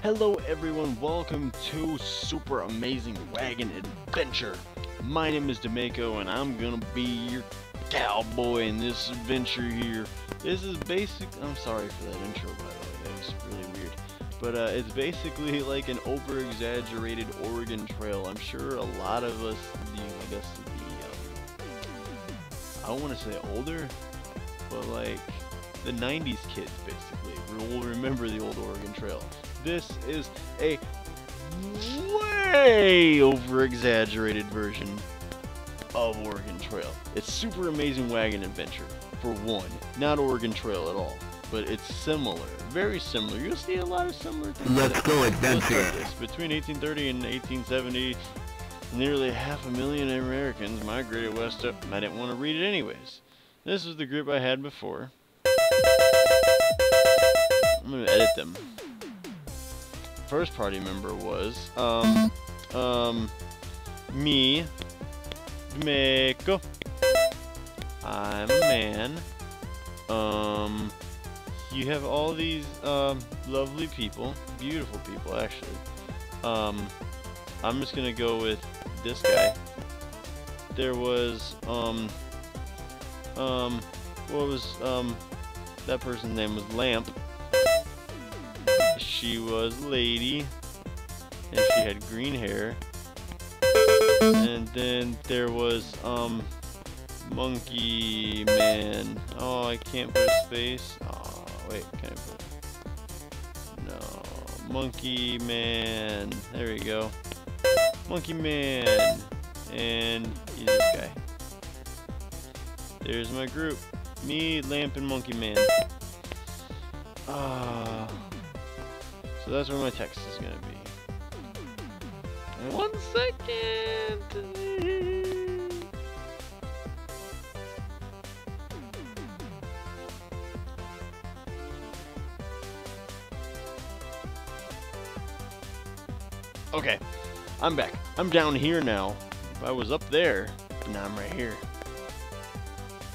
Hello everyone, welcome to Super Amazing Wagon Adventure. My name is Demako and I'm gonna be your cowboy in this adventure here. This is basic, I'm sorry for that intro by the way, that was really weird. But uh, it's basically like an over-exaggerated Oregon Trail. I'm sure a lot of us, the, I guess the, um, I don't want to say older, but like the 90s kids basically will remember the old Oregon Trail. This is a way over exaggerated version of Oregon Trail. It's super amazing wagon adventure for one, not Oregon Trail at all, but it's similar, very similar. You'll see a lot of similar things. Let's go adventure. Between 1830 and 1870, nearly half a million Americans migrated west up. I didn't want to read it anyways. This is the group I had before. I'm gonna edit them. First party member was um um me, Meko. I'm a man. Um, you have all these um lovely people, beautiful people actually. Um, I'm just gonna go with this guy. There was um um what was um that person's name was Lamp. She was lady and she had green hair. And then there was um Monkey Man. Oh, I can't put a space. Oh, wait, can I put No, Monkey Man. There we go. Monkey Man. And he's this guy. There's my group. Me, Lamp, and Monkey Man. Ah. So that's where my text is gonna be. One second. Okay, I'm back. I'm down here now. If I was up there, now I'm right here.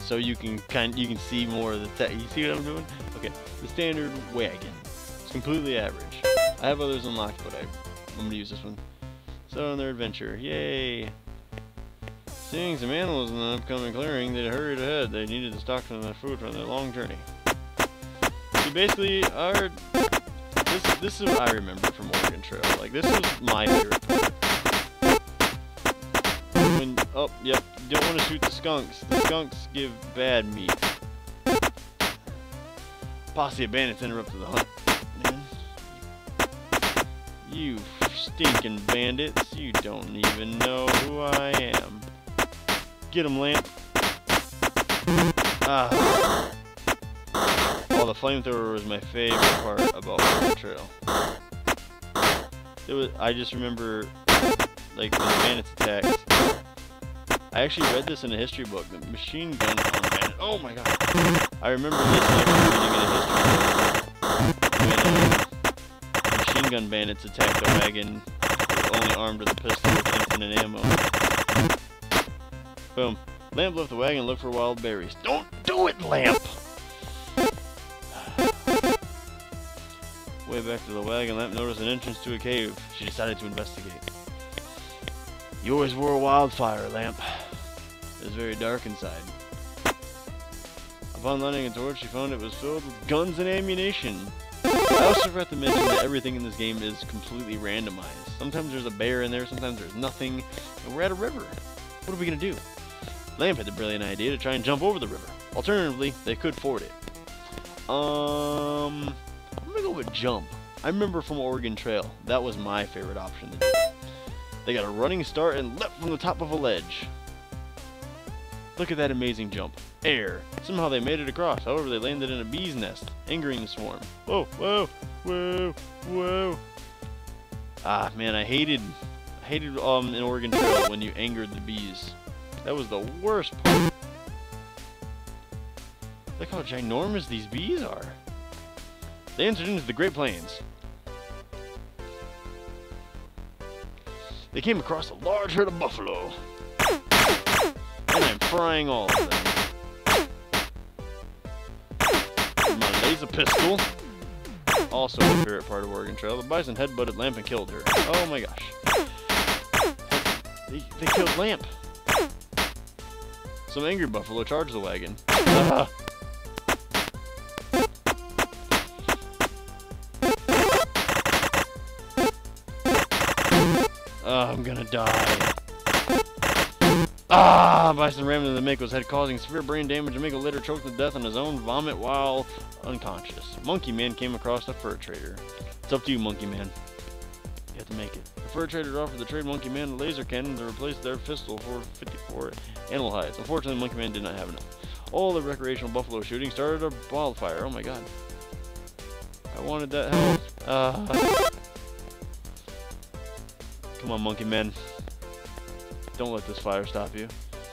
So you can kind you can see more of the text. You see what I'm doing? Okay, the standard wagon. It's completely average. I have others unlocked, but I, I'm gonna use this one. So on their adventure, yay! Seeing some animals in the upcoming clearing, they hurried ahead. They needed to stock of their food for their long journey. So basically, our this this is what I remember from Oregon Trail. Like this was my favorite part. When oh yep, you don't want to shoot the skunks. The skunks give bad meat. Posse of bandits interrupted the hunt. You stinking bandits! You don't even know who I am. Get 'em, Lamp. Ah. Well, the flamethrower was my favorite part about Oregon Trail. It was. I just remember, like the bandits attacked. I actually read this in a history book. The machine gun on bandit. Oh my god! I remember this actually reading in a history book. Machine gun bandits attacked the wagon, only armed with a pistol with infinite ammo. Boom. Lamp left the wagon and looked for wild berries. Don't do it, Lamp! Way back to the wagon, Lamp noticed an entrance to a cave. She decided to investigate. Yours were a wildfire, Lamp. It was very dark inside. Upon lighting a torch, she found it was filled with guns and ammunition. I also forgot to mention that everything in this game is completely randomized. Sometimes there's a bear in there, sometimes there's nothing, and we're at a river. What are we gonna do? Lamp had the brilliant idea to try and jump over the river. Alternatively, they could ford it. Um, I'm gonna go with jump. I remember from Oregon Trail, that was my favorite option. They got a running start and leapt from the top of a ledge. Look at that amazing jump. Air. Somehow they made it across. However, they landed in a bee's nest, angering the swarm. Whoa, whoa, whoa, whoa. Ah, man, I hated, I hated um in Oregon Trail when you angered the bees. That was the worst part. Look how ginormous these bees are. They entered into the Great Plains. They came across a large herd of buffalo. And I'm frying all of them. My laser pistol also my favorite part of Oregon Trail. The bison headbutted Lamp and killed her. Oh my gosh. They, they killed Lamp. Some angry buffalo charged the wagon. Oh, I'm gonna die. Ah! Bison rammed into Demako's head, causing severe brain damage. and Mako later choked to death on his own vomit while unconscious. Monkey Man came across a fur trader. It's up to you, Monkey Man. You have to make it. The fur trader offered the trade Monkey Man a laser cannon to replace their pistol for 54 animal hides. Unfortunately, Monkey Man did not have enough. All the recreational buffalo shooting started a wildfire. Oh my god. I wanted that help. Uh, come on, Monkey Man. Don't let this fire stop you.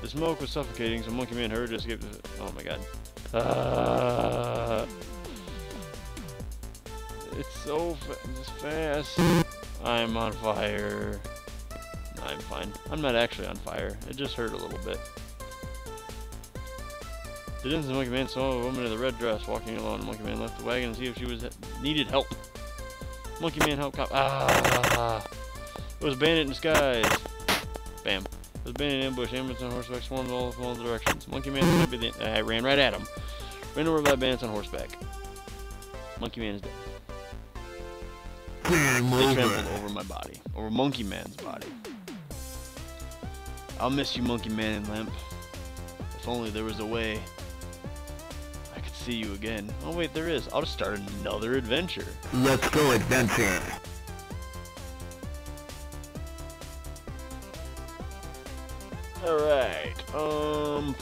The smoke was suffocating, so Monkey Man hurried to escape the... Oh my god. Uh, it's so fast. I'm on fire. No, I'm fine. I'm not actually on fire. It just hurt a little bit. The instant Monkey Man saw a woman in the red dress walking alone. Monkey Man left the wagon to see if she was needed help. Monkey Man helped cop. Ah! It was a bandit in disguise. Bam. It was a ambush. Ambulance on horseback swarmed all, all directions. Monkey Man be the. Uh, I ran right at him. Ran over by bandits on horseback. Monkey Man is dead. They trampled over my body. Over Monkey Man's body. I'll miss you, Monkey Man and Lamp. If only there was a way I could see you again. Oh wait, there is. I'll just start another adventure. Let's go adventure. Alright, um...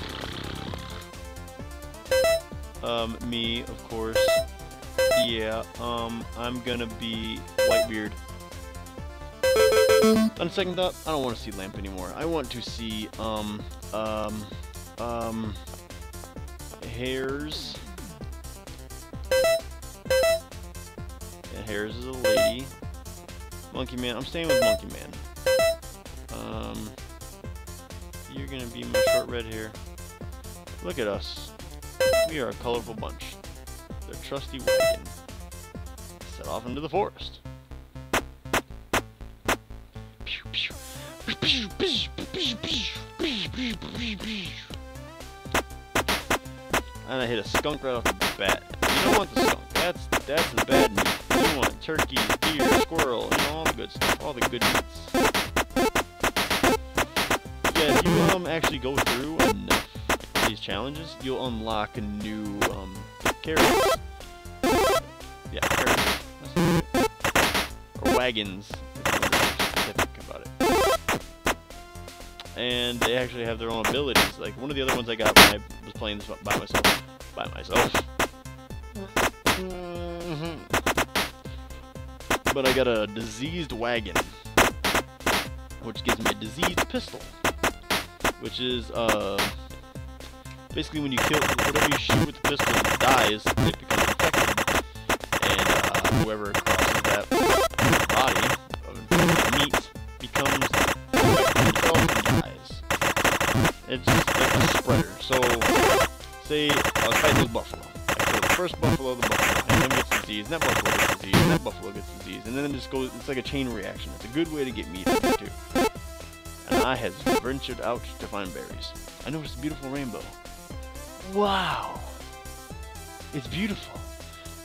Um, me, of course. Yeah, um, I'm gonna be Whitebeard. On second thought, I don't want to see Lamp anymore. I want to see, um, um, um, Hairs. Yeah, Hairs is a lady. Monkey Man, I'm staying with Monkey Man. Um, you're gonna be my short red hair. Look at us. We are a colorful bunch. Their trusty wagon. Set off into the forest. And I hit a skunk right off the bat. You don't want the skunk. That's that's the bad meat. You want turkey, deer, squirrel, know, all the good stuff, all the good meats. Yeah, um actually go through enough these challenges, you'll unlock new um characters. Yeah. Or wagons. And they actually have their own abilities. Like one of the other ones I got when I was playing this by myself. By myself. Mhm. But I got a diseased wagon, which gives me a diseased pistol, which is uh basically when you kill whatever you shoot with the pistol dies, it becomes infected, and uh, whoever crosses that body of meat becomes infected and dies. It's just like a spreader. So, say I was fighting this buffalo. Kill the first buffalo, the buffalo, and then gets disease, and that buffalo gets disease, and that buffalo gets disease, and then it just goes. It's like a chain reaction. It's a good way to get meat too. I has ventured out to find berries. I noticed a beautiful rainbow. Wow! It's beautiful.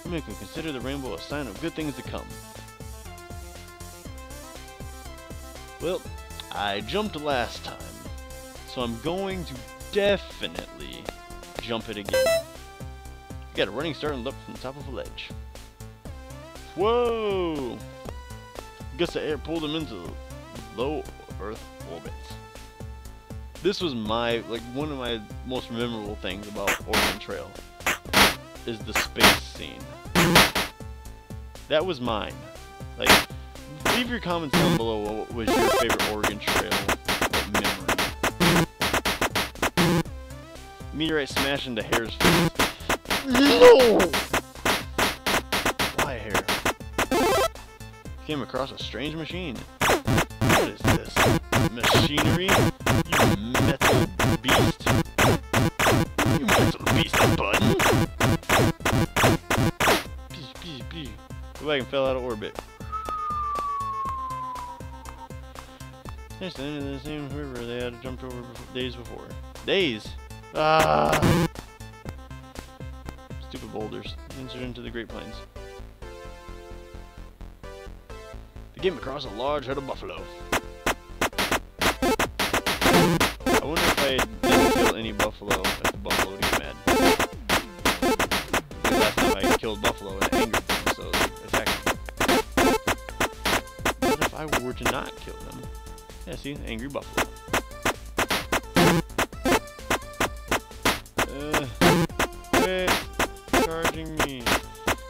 You make me consider the rainbow a sign of good things to come. Well, I jumped last time, so I'm going to definitely jump it again. Got a running start and look from the top of a ledge. Whoa! Guess the air pulled him into the low Earth orbits. This was my, like, one of my most memorable things about Oregon Trail is the space scene. That was mine. Like, leave your comments down below what was your favorite Oregon Trail memory. Meteorite smashed into Hare's face. No! Why hair? Came across a strange machine. Is this? Machinery? You metal beast. You metal beast, please, please. The wagon fell out of orbit. Next to the same river they had jumped over days before. Days! Ah! Stupid boulders. Insert into the Great Plains. They came across a large herd of buffalo. I didn't kill any buffalo, if the buffalo get mad. Because last time I killed buffalo and angered them, so they attacked me. What if I were to not kill them? Yeah, see, angry buffalo. Uh, charging me.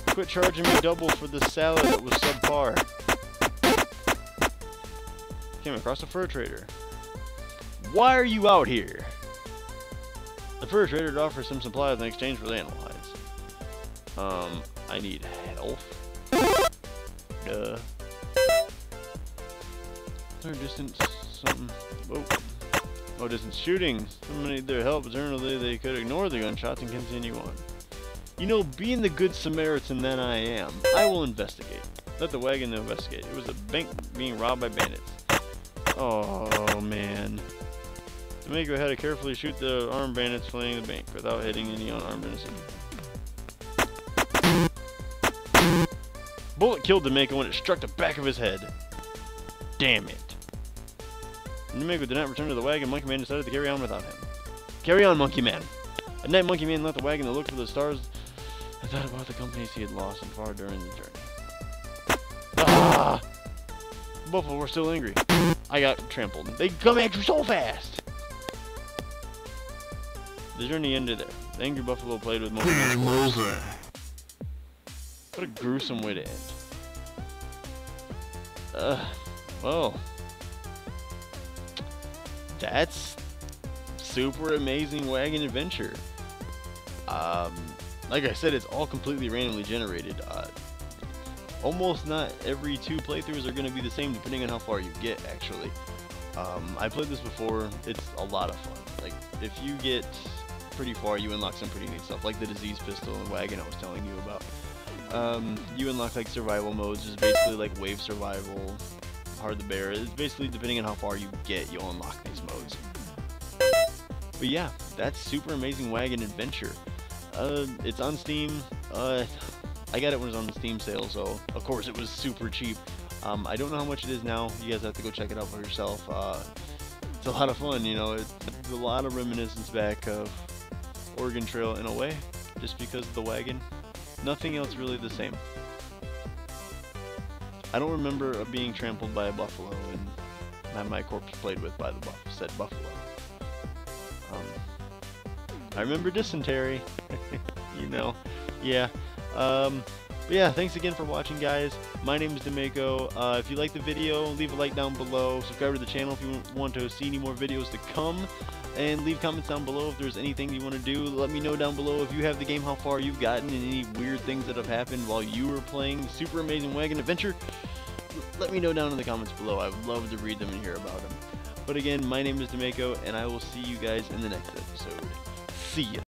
Quit charging me double for the salad that was subpar. Came across a fur trader. Why are you out here? The fur trader would offer some supplies in exchange for the hides. Um, I need health. Duh. Third distance, something. Oh. Oh, distance shooting. Someone need their help. Generally, they could ignore the gunshots and continue on. You know, being the good Samaritan that I am, I will investigate. Let the wagon investigate. It was a bank being robbed by bandits. Oh, man. Demako had to carefully shoot the armed bandits fleeing the bank without hitting any unarmed innocent. Bullet killed Demako when it struck the back of his head. Damn it. Demako did not return to the wagon. Monkey Man decided to carry on without him. Carry on, Monkey Man. At night, Monkey Man left the wagon to look for the stars and thought about the companies he had lost and far during the journey. Ah! Buffalo were still angry. I got trampled. They come at you so fast! The journey ended there. The angry buffalo played with Man's Game over. What a gruesome way to end. Uh, well. That's super amazing wagon adventure. Um, like I said, it's all completely randomly generated. Uh, almost not every two playthroughs are going to be the same depending on how far you get, actually. Um, I played this before. It's a lot of fun. Like, if you get pretty far, you unlock some pretty neat stuff, like the disease pistol and wagon I was telling you about. Um, you unlock like survival modes, is basically like wave survival, hard to bear. It's basically depending on how far you get, you'll unlock these modes. But yeah, that's Super Amazing Wagon Adventure. Uh, it's on Steam. Uh, I got it when it was on the Steam sale, so of course it was super cheap. Um, I don't know how much it is now. You guys have to go check it out for yourself. Uh, it's a lot of fun, you know. It's a lot of reminiscence back of Oregon Trail in a way, just because of the wagon. Nothing else really the same. I don't remember being trampled by a buffalo and have my corpse played with by the buff said buffalo. Um, I remember dysentery. you know, yeah. Um, but yeah, thanks again for watching, guys. My name is Demako. Uh, if you like the video, leave a like down below. Subscribe to the channel if you want to see any more videos to come. And leave comments down below if there's anything you want to do. Let me know down below if you have the game, how far you've gotten, and any weird things that have happened while you were playing Super Amazing Wagon Adventure. Let me know down in the comments below. I would love to read them and hear about them. But again, my name is Demako, and I will see you guys in the next episode. See ya.